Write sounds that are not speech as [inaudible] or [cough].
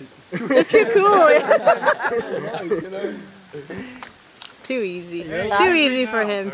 [laughs] It's too cool. [laughs] [laughs] too easy. Too easy for him.